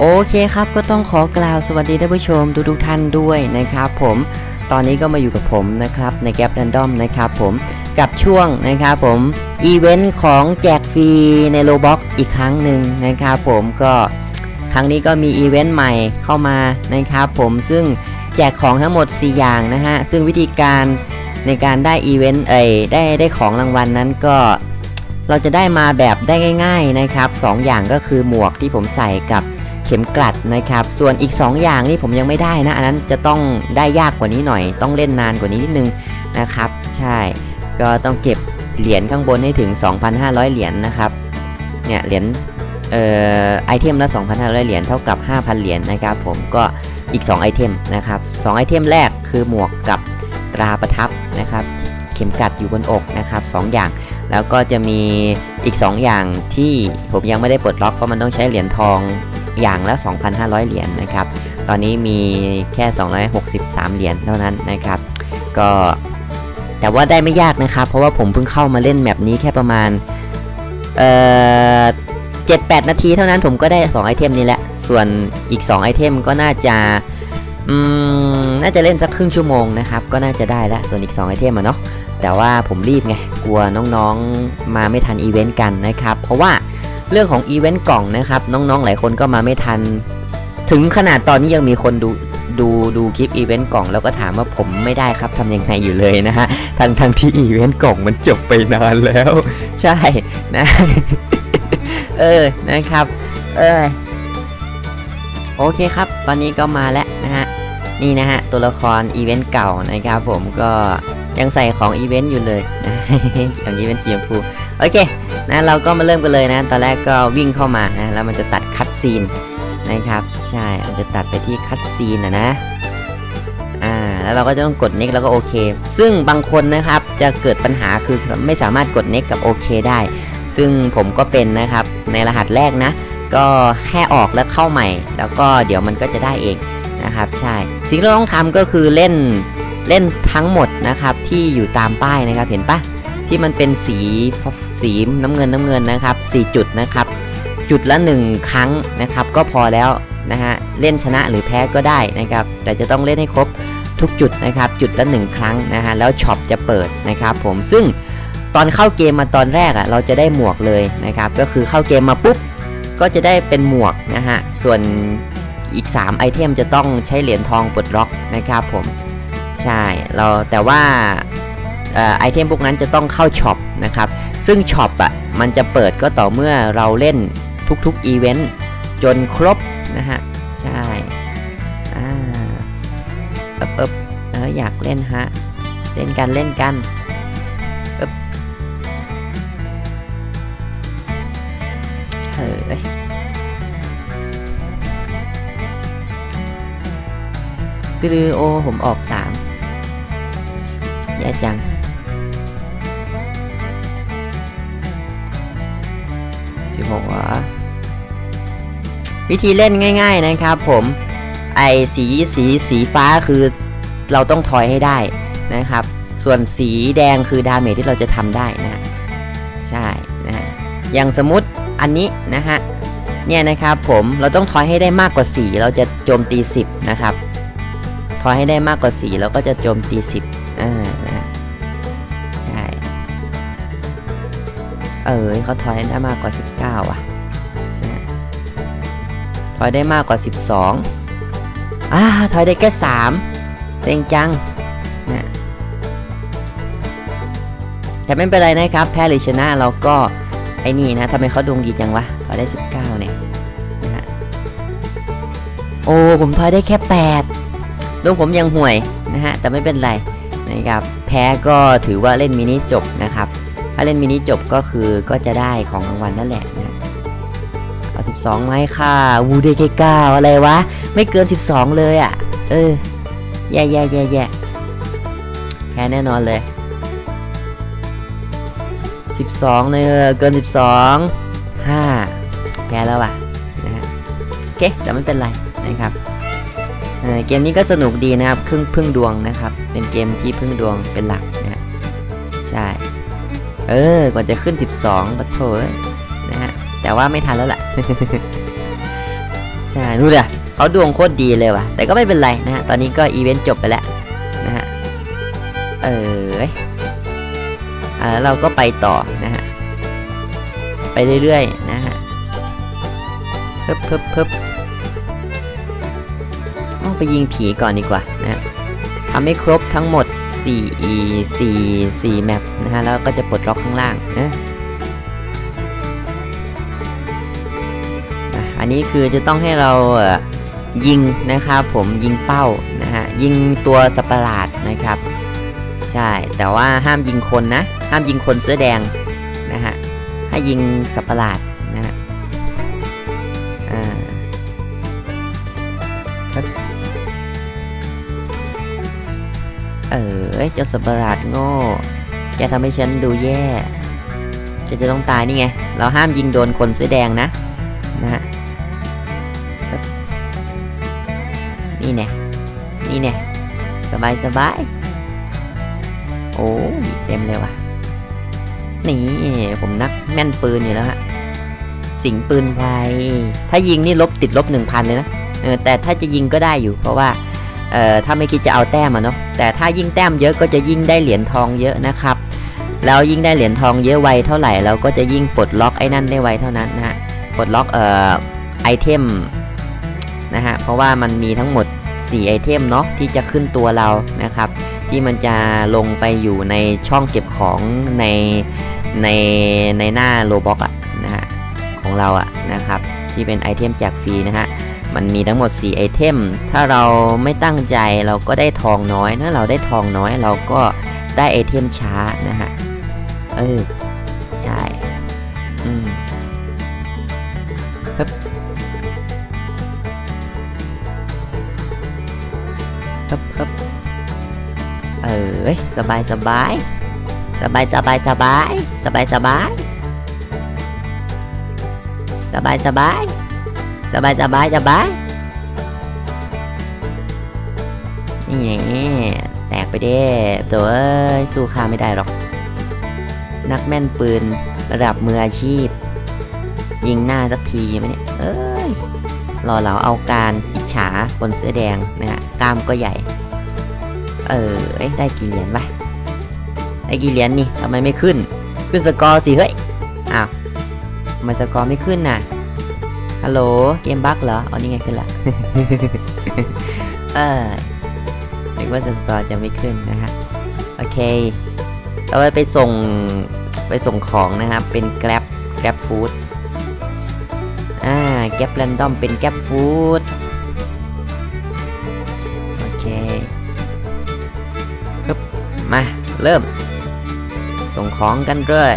โอเคครับก็ต้องขอกล่าวสวัสดีท่านผู้ชมทุกทุกท่านด้วยนะครับผมตอนนี้ก็มาอยู่กับผมนะครับในแก p แ a นดอมนะครับผมกับช่วงนะครับผมอีเวนต์ของแจกฟรีใน Roblox อีกครั้งหนึ่งนะครับผมก็ครั้งนี้ก็มีอีเวนต์ใหม่เข้ามานะครับผมซึ่งแจกของทั้งหมด 4 อย่างนะฮะซึ่งวิธีการในการได้อีเวนต์เอ้ได้ได้ของรางวัลนั้นก็เราจะได้มาแบบได้ง่าย ๆนะครับสองอย่างก็คือหมวกที่ผมใส่กับ เข็มกลัดนะครับ ส่วนอีก 2 อย่างนี่ผมยังไม่ได้นะ อันนั้นจะต้องได้ยากกว่านี้หน่อย ต้องเล่นนานกว่านี้นิดนึงนะครับ ใช่ ก็ต้องเก็บเหรียญข้างบนให้ถึง 2,500 เหรียญนะครับ เนี่ยเหรียญเอ่อไอเทมละ 2,500 เหรียญเท่ากับ 5,000 เหรียญนะครับ ผมก็อีก 2 ไอเทมนะครับ2ไอเทมแรกคือหมวกกับตราประทับนะครับ เข็มกลัดอยู่บนอกนะครับสองอย่าง แล้วก็จะมีอีก 2 อย่างที่ผมยังไม่ได้ปลดล็อกเพราะมันต้องใช้เหรียญทอง อย่างละ 2,500 เหรียญนะครับ ตอนนี้มีแค่ 263 เหรียญเท่านั้นนะครับ ก็แต่ว่าได้ไม่ยากนะครับ เพราะว่าผมเพิ่งเข้ามาเล่นแมปนี้แค่ประมาณ เอ่อ7-8นาทีเท่านั้นผมก็ได้ 2 ไอเทมนี้แหละ ส่วนอีก 2 ไอเทมก็น่าจะ อืม น่าจะเล่นสักครึ่งชั่วโมงนะครับ ก็น่าจะได้แล้วส่วนอีก 2 ไอเทมอะเนาะ แต่ว่าผมรีบไง กลัวน้องๆ มาไม่ทันอีเวนต์กันนะครับ เพราะว่า เรื่องของอีเวนต์กล่องนะครับ น้องๆหลายคนก็มาไม่ทัน ถึงขนาดตอนนี้ยังมีคนดูดูดูคลิปอีเวนต์กล่องแล้วก็ถามว่าผมไม่ได้ครับทำยังไงอยู่เลยนะฮะทั้งทั้งที่อีเวนต์กล่องมันจบไปนานแล้ว ใช่นะ เออนะครับ เออโอเคครับ ตอนนี้ก็มาแล้วนะฮะนี่นะฮะตัวละครอีเวนต์เก่านะครับผมก็ยังใส่ของอีเวนต์อยู่เลยนะของอีเวนต์สีชมพู โอเคนะเราก็มาเริ่มกันเลยนะ ตอนแรกก็วิ่งเข้ามานะแล้วมันจะตัด cutscene นะครับ ใช่มันจะตัดไปที่ cutscene นะนะอ่าแล้วเราก็จะต้องกด next แล้วก็โอเค ซึ่งบางคนนะครับจะเกิดปัญหาคือไม่สามารถกด next กับโอเคได้ ซึ่งผมก็เป็นนะครับในรหัสแรกนะ ก็แค่ออกแล้วเข้าใหม่ แล้วก็เดี๋ยวมันก็จะได้เองนะครับใช่สิ่งที่เราต้องทำก็คือเล่นเล่นทั้งหมดนะครับที่อยู่ตามป้ายนะครับเห็นปะที่มันเป็นสี สีน้ำเงินน้ำเงินนะครับ 4 จุดนะครับ จุดละ 1 ครั้งนะครับ ก็พอแล้วนะฮะเล่นชนะหรือแพ้ก็ได้นะครับ แต่จะต้องเล่นให้ครบทุกจุดนะครับ จุดละ 1 ครั้งนะฮะแล้วช็อปจะเปิดนะครับ ผมซึ่งตอนเข้าเกมมาตอนแรกอะ่ะเราจะได้หมวกเลยนะครับ ก็คือเข้าเกมมาปุ๊บก็จะได้เป็นหมวกนะฮะส่วนอีก 3 ไอเทมจะต้องใช้เหรียญทองปลดล็อกนะครับผมใช่เราแต่ว่าไอเทมพวกนั้นจะต้องเข้าช็อป นะครับ ซึ่งช็อปอะมันจะเปิดก็ต่อเมื่อเราเล่นทุกๆอีเวนต์จนครบนะฮะ ใช่อ่าเอ๊บเอ๊บเอออยากเล่นฮะ เล่นกันเล่นกันเอ๊บเฮ้ยตือโอผมออก3แย่จัง 16วะวิธีเล่นง่าย ๆนะครับผมไอสีสีสีฟ้าคือเราต้องทอยให้ได้นะครับ ส่วนสีแดงคือ damage ที่เราจะทำได้นะใช่นะอย่างสมมติอันนี้นะฮะเนี่ยนะครับผมเราต้องทอยให้ได้มากกว่า 4 เราจะโจมตี 10 นะครับทอยให้ได้มากกว่า 4 เราก็จะโจมตี 10อ่า เออเขาทอยได้มากกว่า 19ว่ะนะทอยได้มากกว่า 12อ่าทอยได้แค่ 3 เซ็งจังนะแต่ไม่เป็นไรนะครับ แพ้หรือชนะเราก็ไอ้นี่นะทำไมเขาดวงดีจังวะทอยได้ 19 เนี่ยนะโอ้ ผมทอยได้แค่ 8ดวงผมยังห่วยนะฮะ แต่ไม่เป็นไรนะครับ แพ้ก็ถือว่าเล่นมินิจบนะครับ ถ้าเล่นมินิจบก็คือก็จะได้ของรางวัลนั่นแหละนะเอา12ไม้ค่ะวูเดเก้าอะไรวะ ไม่เกิน 12 เลยอะ เออ แย่แย่แย่แย่แพ้แน่นอนเลย 12 เลยเกิน 12 5 แพ้แล้วอะนะฮะโอเคแต่ไม่เป็นไรนะครับเเกมนี้ก็สนุกดีนะครับ ครึ่งพึ่งดวงนะครับ เป็นเกมที่พึ่งดวงเป็นหลักนะฮะใช่ เออ กว่าจะขึ้น 12ปัดโถนะฮะ แต่ว่าไม่ทันแล้วล่ะ ใช่ช่ดูเลยเขาดวงโคตรดีเลยว่ะ แต่ก็ไม่เป็นไรนะฮะ ตอนนี้ก็อีเวนต์จบไปแล้วนะฮะ เอออ่าเราก็ไปต่อนะฮะ ไปเรื่อยๆนะฮะเพิบเพิบเพิบต้องไปยิงผีก่อนดีกว่านะฮะทำให้ครบทั้งหมด 4 4 4แมปนะฮะ แล้วก็จะปลดล็อกข้างล่างนะอันนี้คือจะต้องให้เราเอ่อยิงนะครับผมยิงเป้านะฮะ ยิงตัวสัตว์ประหลาดนะครับ ใช่แต่ว่าห้ามยิงคนนะ ห้ามยิงคนเสื้อแดงนะฮะ ให้ยิงสัตว์ประหลาด เออเจ้าสัตว์ประหลาดโง่ แกทำให้ฉันดูแย่ แกจะต้องตายนี่ไง เราห้ามยิงโดนคนเสื้อแดงนะ นะฮะครับนี่แน่นี่แน่สบายสบาย โอ้ยเต็มเลยว่ะ นี่ผมนักแม่นปืนอยู่แล้วฮะ สิงปืนไวถ้ายิงนี่ลบติดลบ1,000เลยนะ เออแต่ถ้าจะยิงก็ได้อยู่เพราะว่า เอ่อถ้าไม่คิดจะเอาแต้มอะเนาะแต่ถ้ายิ่งแต้มเยอะก็จะยิ่งได้เหรียญทองเยอะนะครับแล้วยิ่งได้เหรียญทองเยอะไวเท่าไหร่เราก็จะยิ่งปลดล็อกไอ้นั่นได้ไวเท่านั้นนะฮะปลดล็อกเอ่อไอเทมนะฮะเพราะว่ามันมีทั้งหมด 4 ไอเทมเนาะที่จะขึ้นตัวเรานะครับ ที่มันจะลงไปอยู่ในช่องเก็บของในในในหน้า Roblox อะนะฮะของเราอะนะครับที่เป็นไอเทมแจกฟรีนะฮะ มันมีทั้งหมด 4 ไอเทม ถ้าเราไม่ตั้งใจเราก็ได้ทองน้อย ถ้าเราได้ทองน้อยเราก็ได้ไอเทมช้านะฮะ เออ ใช่ อืมครับครับครับเออเอ้ยสบายสบายสบายสบายสบายสบายสบายสบายสบาย สบายสบายสบายนี่ไงแตกไปเด้ตัวเอ้ยสู้ข้าไม่ได้หรอก นักแม่นปืนระดับมืออาชีพ ยิงหน้าสักทีไหมเนี่ยเอ้ยรอเหลาเอาการอิจฉาคนเสื้อแดงนะฮะกล้ามก็ใหญ่ เออได้กี่เหรียญวะได้กี่เหรียญนี่ทำไมไม่ขึ้น ขึ้นสกอร์สิเฮ้ยอ้าวทำไมสกอร์ไม่ขึ้นน่ะ ฮัลโหล เกมบั๊กเหรออ๋อนี่ไงขึ้นละเออนึกว่าสกอร์จะไม่ขึ้นนะฮะ โอเค เราไปส่งไปส่งของนะครับ เป็น Grab Grab Food อ่า Grab Random เป็น Grab Food โอเคปึ๊บมา เริ่ม ส่งของกันเลย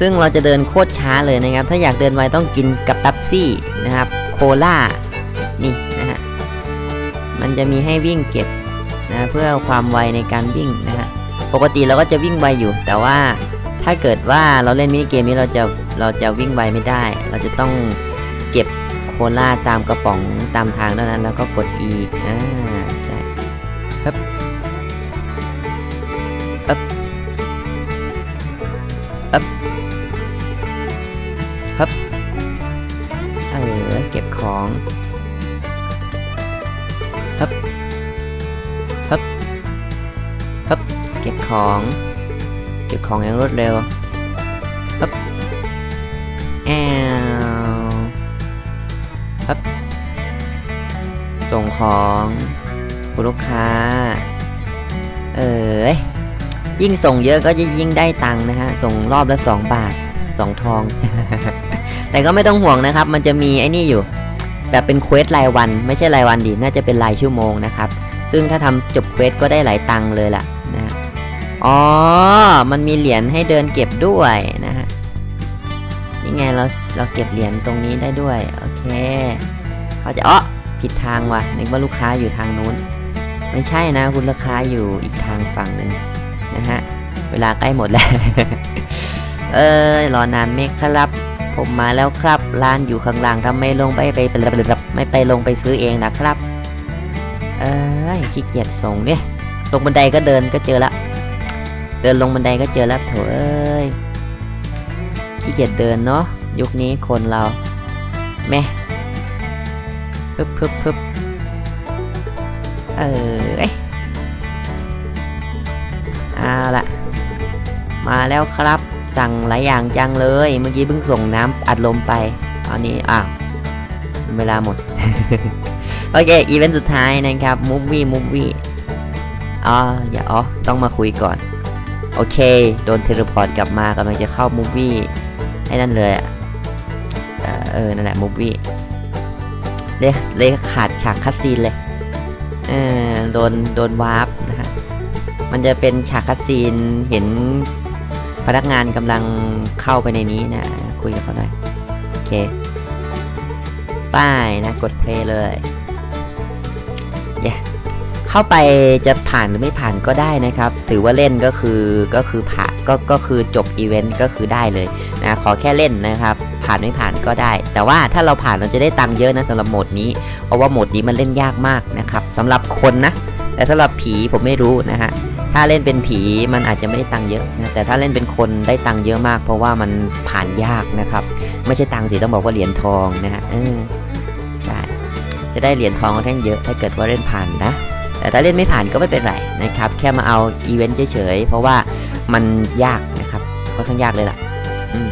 ซึ่งเราจะเดินโคตรช้าเลยนะครับ ถ้าอยากเดินไวต้องกินกับเป๊ปซี่นะครับ โคลานี่นะฮะ มันจะมีให้วิ่งเก็บนะเพื่อความไวในการวิ่งนะฮะ ปกติเราก็จะวิ่งไวอยู่ แต่ว่าถ้าเกิดว่าเราเล่นมินิเกมนี้เราจะเราจะวิ่งไวไม่ได้ เราจะต้องเก็บโคลาตามกระป๋องตามทางเท่านั้นแล้วก็กด E อ่า ใช่ครับ ออเก็บของปึ๊บปึ๊บปึ๊บเก็บของ เก็บของอย่างรวดเร็วปึ๊บแอวปึ๊บส่งของคุณลูกค้า เออยิ่งส่งเยอะก็จะยิ่งได้ตังค์นะฮะ ส่งรอบละ 2 บาท 2ทอง แต่ก็ไม่ต้องห่วงนะครับ มันจะมีไอ้นี่อยู่ แบบเป็น quest รายวัน ไม่ใช่รายวันดิน่าจะเป็นรายชั่วโมงนะครับ ซึ่งถ้าทำจบ quest ก็ได้หลายตังค์เลยล่ะนะฮะอ๋อ มันมีเหรียญให้เดินเก็บด้วยนะฮะนี่ไงเราเราเก็บเหรียญตรงนี้ได้ด้วย โอเคเขาจะอ๋อผิดทางว่ะนึกว่าลูกค้าอยู่ทางนู้น ไม่ใช่นะคุณลูกค้าอยู่อีกทางฝั่งหนึ่งนะฮะ เวลาใกล้หมดแล้ว เออรอนานไหมครับ ผมมาแล้วครับ ร้านอยู่ข้างล่างทำไมลงไปไปไม่ไปลงไปซื้อเองนะครับ เอ้ยขี้เกียจส่งเนี่ยลงบันไดก็เดินก็เจอละ เดินลงบันไดก็เจอล้วโถเอ้ยขี้เกียจเดินเนาะยุคนี้คนเราแม่พึบพึบพึบเออเอ้ยเอาละมาแล้วครับ สั่งหลายอย่างจังเลย เมื่อกี้เพิ่งส่งน้ำอัดลมไปตอนนี้อะเวลาหมด โอเค อีเวนต์สุดท้ายนะครับ movie movie อ๋ออย่าอ๋อต้องมาคุยก่อน โอเค โดน teleport กลับมากำลังจะเข้า movie ให้นั่นเลยอะเออ นั่นแหละ movieเลยเลขาดฉาก cutscene เลยเออโดน โดน warp นะฮะมันจะเป็นฉาก cutscene เห็น พนักงานกำลังเข้าไปในนี้นะ คุยกับเขาหน่อยโอเค ป้ายนะกด play เลยเย้เข้าไปจะผ่านหรือไม่ผ่านก็ได้นะครับ ถือว่าเล่นก็คือก็คือผ่านก็ก็คือจบอีเวนต์ก็คือได้เลยนะขอแค่เล่นนะครับ ผ่านไม่ผ่านก็ได้ แต่ว่าถ้าเราผ่านเราจะได้ตังค์เยอะนะสำหรับโหมดนี้เพราะว่าโหมดนี้มันเล่นยากมากนะครับสำหรับคนนะแต่สำหรับผีผมไม่รู้นะฮะ ถ้าเล่นเป็นผีมันอาจจะไม่ได้ตังค์เยอะนะแต่ถ้าเล่นเป็นคนได้ตังค์เยอะมาก เพราะว่ามันผ่านยากนะครับ ไม่ใช่ตังค์สิต้องบอกว่าเหรียญทองนะฮะเออใช่จะได้เหรียญทองค่อนข้างเยอะถ้าเกิดว่าเล่นผ่านนะแต่ถ้าเล่นไม่ผ่านก็ไม่เป็นไรนะครับ แค่มาเอาอีเวนต์เฉยๆเพราะว่ามันยากนะครับค่อนข้างยากเลยล่ะอืม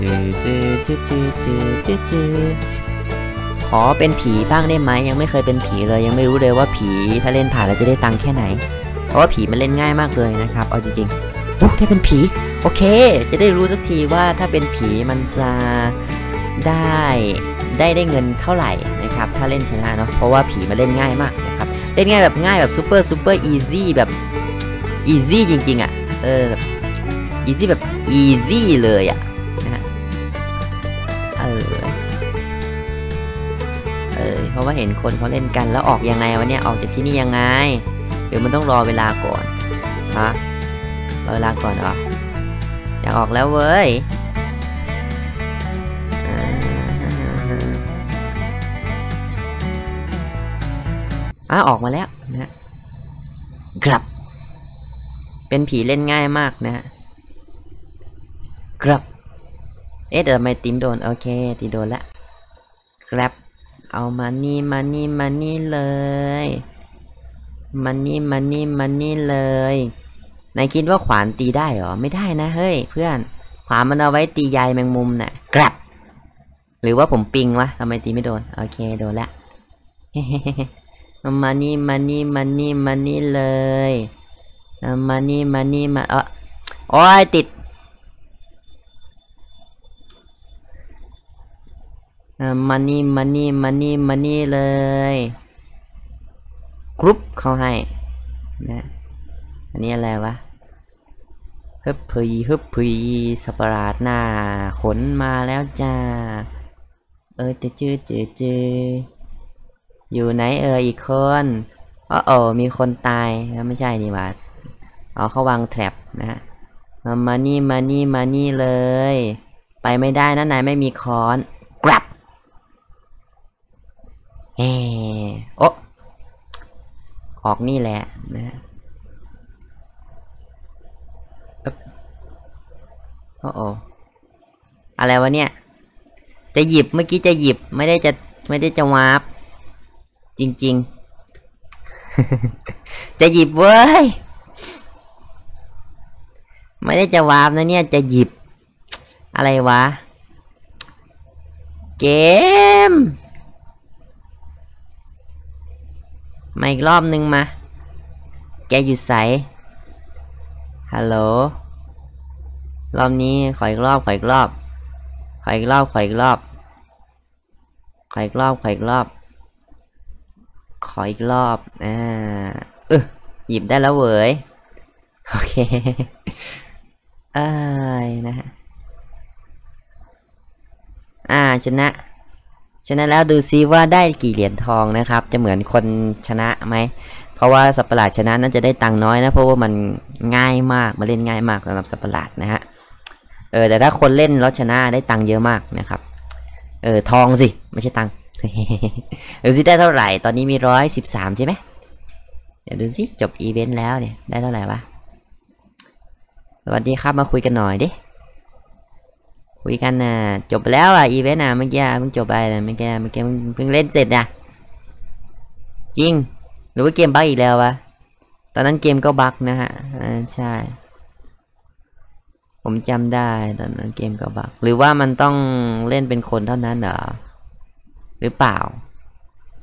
จืดจืดจืดจืดจืดจืดจืด ขอเป็นผีบ้างได้ไหมยังไม่เคยเป็นผีเลย ยังไม่รู้เลยว่าผีถ้าเล่นผ่านแล้วจะได้ตังค์แค่ไหน เพราะว่าผีมันเล่นง่ายมากเลยนะครับเอาจริงๆอุ๊ยได้เป็นผีโอเค จะได้รู้สักทีว่าถ้าเป็นผีมันจะได้ได้ได้เงินเท่าไหร่นะครับถ้าเล่นชนะเนาะเพราะว่าผีมันเล่นง่ายมากนะครับเล่นง่ายแบบง่ายแบบ super super easy แบบ easy จริงๆอะ่ะเออแบบ easy แบบ easy เลยอะ่ะนะฮะเออ เออเพราะว่าเห็นคนเขาเล่นกันแล้วออกยังไงวะเนี่ยออกจากที่นี่ยังไง หรือมันต้องรอเวลาก่อนฮะรอเวลาก่อนเหรออยากออกแล้วเว้ยอ่าอะออกมาแล้วนะฮะกลับ เป็นผีเล่นง่ายมากนะฮะกลับ เอ๊ะแต่ทำไมติมโดน โอเคติมโดนล้วครับ เอามานี่มานี่มานี่เลยมานี่มานี่มานี่เลยนายคิดว่าขวานตีได้เหรอไม่ได้นะเฮ้ย เพื่อน ขวานมันเอาไว้ตีใยแมงมุมน่ะกลับหรือว่าผมปิงวะทำไมตีไม่โดน โอเคโดนละเอามานี่มานี่มานี่มานี่เลยเอามานี่มานี่มาเออโอ้ยติดเอา มานี่มานี่มานี่มานี่เลยกรุ๊ปเขาให้นะอันนี้อะไรวะฮึบพีฮึบพีสปาราดหน้า ขนมาแล้วจ้า เออจะจื้อจื้อจื้ออยู่ไหนเอออีกคนอ๋อโอมีคนตายแล้วไม่ใช่นี่หว่าเอเขาวางแทร็บนะฮะเอามานี่มานี่มานี่เลย ไปไม่ได้นะนายไม่มีคอนกลับ เฮ้โอะออกนี่แหละนะโอ้โออะไรวะเนี่ย จะหยิบเมื่อกี้จะหยิบไม่ได้จะไม่ได้จะวาร์ปจริง ๆ จะหยิบเว้ย ไม่ได้จะวาร์ปนะเนี่ยจะหยิบ อะไรวะ เกม มาอีกรอบนึงมา แกอยู่ใสฮัลโหล รอบนี้ขออีกรอบขออีกรอบ ขออีกรอบขออีกรอบ ขออีกรอบขออีกรอบ ขออีกรอบ อ่า เออหยิบได้แล้วเว้ย โอเคเอ้ยนะฮะ อ่าชนะ ชนะแล้วดูซิว่าได้กี่เหรียญทองนะครับ จะเหมือนคนชนะไหม เพราะว่าสัตว์ปะหลาดชนะน่าจะได้ตังค์น้อยนะ เพราะว่ามันง่ายมากมาเล่นง่ายมากสำหรับสัตว์ปะหลาดนะฮะ เออแต่ถ้าคนเล่นแล้วชนะได้ตังค์เยอะมากนะครับ เออทองสิไม่ใช่ตังค์ดูสิได้เท่าไหร่ ตอนนี้มีร้อยสิบสามใช่ไหมเดี๋ยวดูสิจบอีเวนต์แล้วเนี่ยได้เท่าไหร่วะ สวัสดีครับมาคุยกันหน่อยดิ คุยกันนะจบแล้วอะอีเวนต์อะเมื่อกี้เพิ่งจบไปเลยเมื่อกี้เมื่อกี้เพิ่งเล่นเสร็จนะจริง หรือว่าเกมบั๊กอีกแล้ววะตอนนั้นเกมก็บั๊กนะฮะอ่าใช่ ผมจำได้ตอนนั้นเกมก็บั๊กหรือว่ามันต้องเล่นเป็นคนเท่านั้นเหรอหรือเปล่า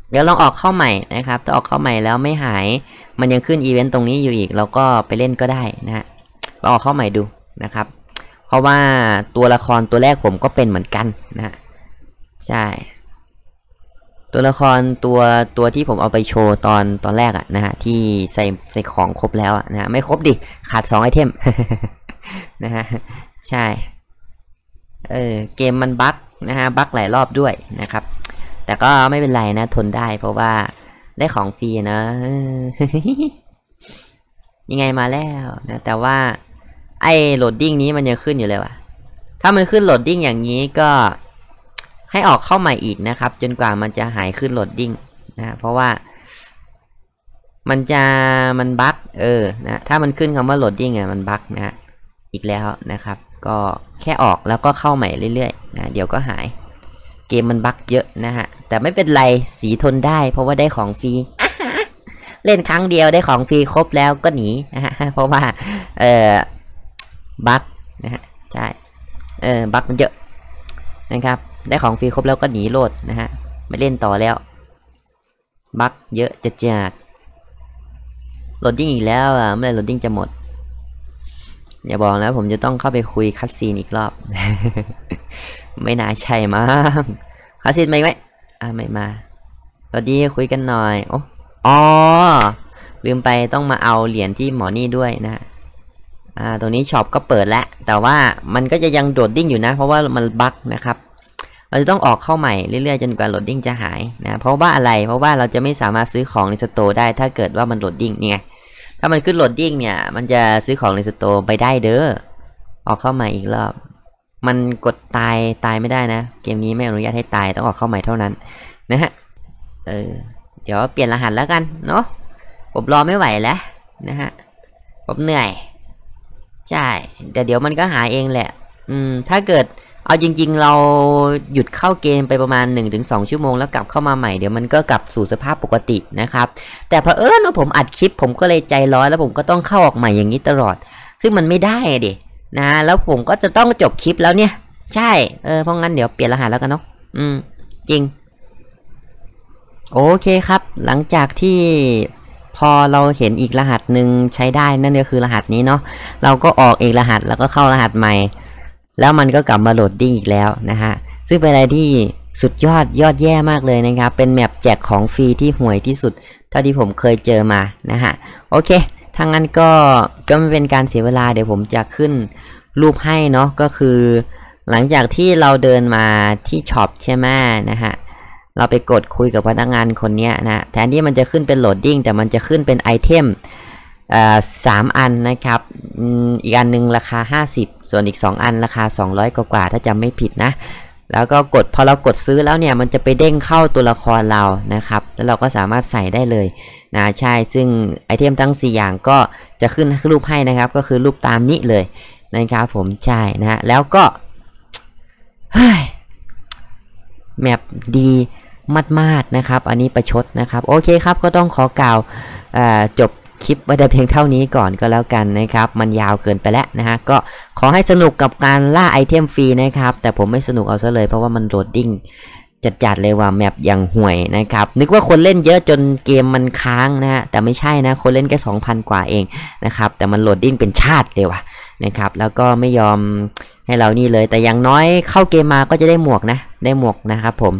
เดี๋ยวลองออกเข้าใหม่นะครับ ถ้าออกเข้าใหม่แล้วไม่หาย มันยังขึ้นอีเวนต์ตรงนี้อยู่อีก เราก็ไปเล่นก็ได้นะฮะลองออกเข้าใหม่ดูนะครับ ราะว่าตัวละครตัวแรกผมก็เป็นเหมือนกันนะใช่ ตัวละครตัวตัวที่ผมเอาไปโชว์ตอนตอนแรกอะนะฮะที่ใส่ใส่ของครบแล้วอะนะฮะไม่ครบดิขาดสองไอเทมนะฮะใช่เออเกมมันบั๊กนะฮะบั๊กหลายรอบด้วยนะครับ แต่ก็ไม่เป็นไรนะทนได้เพราะว่าได้ของฟรีนะยังไงมาแล้วนะแต่ว่า ไอ้ loading นี้มันยังขึ้นอยู่เลยว่ะ ถ้ามันขึ้น loading อย่างนี้ก็ให้ออกเข้าใหม่อีกนะครับ จนกว่ามันจะหายขึ้น loading นะเพราะว่า มันจะมันบั๊กเออนะถ้ามันขึ้นคำว่า loading อะมันบั๊กนะฮะอีกแล้วนะครับ ก็แค่ออกแล้วก็เข้าใหม่เรื่อยๆนะเดี๋ยวก็หายเกมมันบั๊กเยอะนะฮะแต่ไม่เป็นไรสีทนได้ เพราะว่าได้ของฟรีเล่นครั้งเดียวได้ของฟรีครบแล้วก็หนีนะฮะเพราะว่าเออ บั๊กนะฮะใช่เออบั๊กมันเยอะนะครับ ได้ของฟรีครบแล้วก็หนีโหลดนะฮะไม่เล่นต่อแล้ว บั๊กเยอะจะจัดloading อีกแล้วอะเมื่อไร loading จะหมด อย่าบอกนะผมจะต้องเข้าไปคุย cutscene อีกรอบ ไม่น่าใช่มั้ง cutscene มาไหมอ่าไม่มาสวัสดีคุยกันหน่อยโอ้อ๋อลืมไปต้องมาเอาเหรียญที่หมอนี่ด้วยนะ อ่าตรงนี้ช็อปก็เปิดแล้ว แต่ว่ามันก็จะยัง loading อยู่นะ เพราะว่ามันบั๊กนะครับ เราจะต้องออกเข้าใหม่เรื่อยๆจนกว่า loading จะหายนะเพราะว่าอะไรเพราะว่าเราจะไม่สามารถซื้อของใน store ได้ถ้าเกิดว่ามัน loading นี่ไงถ้ามันขึ้นโหลดดิ้งเนี่ยมันจะซื้อของในสโตร์ไปได้เด้อออกเข้าใหม่อีกรอบ มันกดตายตายไม่ได้นะ เกมนี้ไม่อนุญาตให้ตายต้องออกเข้าใหม่เท่านั้นนะฮะเออเดี๋ยวเปลี่ยนรหัสแล้วกันเนาะผมรอไม่ไหวแล้วนะฮะผมเหนื่อย ใช่แต่เดี๋ยวมันก็หาเองแหละ อืม ถ้าเกิดเอาจริง ๆ เราหยุดเข้าเกมไปประมาณ 1-2 ชั่วโมงแล้วกลับเข้ามาใหม่เดี๋ยวมันก็กลับสู่สภาพปกตินะครับ แต่เผอิญว่าผมอัดคลิป ผมก็เลยใจร้อนแล้วผมก็ต้องเข้าออกใหม่อย่างนี้ตลอด ซึ่งมันไม่ได้อะดินะแล้วผมก็จะต้องจบคลิปแล้วเนี่ย ใช่เออเพราะงั้นเดี๋ยวเปลี่ยนรหัสแล้วกันเนาะอืม จริง โอเคครับ หลังจากที่ อเราเห็นอีกรหัสหนึ่งใช้ได้นั่นก็คือรหัสนี้เนาะเราก็ออกอีกรหัสแล้วก็เข้ารหัสใหม่ แล้วมันก็กลับมา loading อีกแล้วนะฮะซึ่งเป็นอะไรที่สุดยอดยอดแย่มากเลยนะครับ เป็น map แจกของฟรีที่ห่วยที่สุด เท่าที่ผมเคยเจอมานะฮะโอเคถ้างั้นก็ก็ไม่เป็นการเสียเวลาเดี๋ยวผมจะขึ้นรูปให้เนาะก็คือ หลังจากที่เราเดินมาที่ช็อปใช่ไหมนะฮะ เราไปกดคุยกับพนักงานคนนี้นะแทนที่มันจะขึ้นเป็น loading แต่มันจะขึ้นเป็นไอเทมสามอันนะครับอีกอันหนึ่งราคา 50 ส่วนอีก 2 อันราคา 200 กว่ากว่าถ้าจำไม่ผิดนะ แล้วก็กดพอเรากดซื้อแล้วเนี่ยมันจะไปเด้งเข้าตัวละครเรานะครับ แล้วเราก็สามารถใส่ได้เลยนะใช่ซึ่งไอเทมทั้ง 4 อย่างก็จะขึ้นรูปให้นะครับ ก็คือรูปตามนี้เลยนะครับผมใช่นะฮะแล้วก็เฮ้ยแมปดี มากๆนะครับ อันนี้ประชดนะครับ โอเคครับ ก็ต้องขอกล่าวจบคลิปไว้แต่เพียงเท่านี้ก่อนก็แล้วกันนะครับ มันยาวเกินไปแล้วนะฮะ ก็ขอให้สนุกกับการล่าไอเทมฟรีนะครับ แต่ผมไม่สนุกเอาซะเลยเพราะว่ามัน loading จัดๆเลยว่า map อย่างห่วยนะครับ นึกว่าคนเล่นเยอะจนเกมมันค้างนะฮะ แต่ไม่ใช่นะ คนเล่นแค่2,000 กว่าเองนะครับ แต่มัน loading เป็นชาติเลยว่ะนะครับ แล้วก็ไม่ยอมให้เรานี่เลย แต่อย่างน้อยเข้าเกมมาก็จะได้หมวกนะ ได้หมวกนะครับผม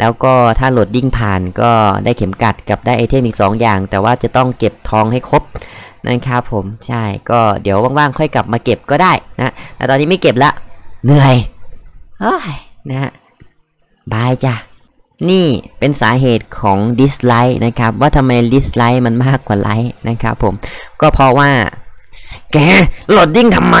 แล้วก็ถ้า loading ผ่านก็ได้เข็มกลัดกับได้ไอเทมอีก 2 อย่าง แต่ว่าจะต้องเก็บทองให้ครบนะครับผมใช่ก็เดี๋ยวว่างๆค่อยกลับมาเก็บก็ได้นะแต่ตอนนี้ไม่เก็บละเหนื่อยเฮ้ยนะฮะบายจ้ะนี่เป็นสาเหตุของ dislike นะครับ ว่าทำไม dislike มันมากกว่าไลค์นะครับผม ก็เพราะว่า แก loading ทำไม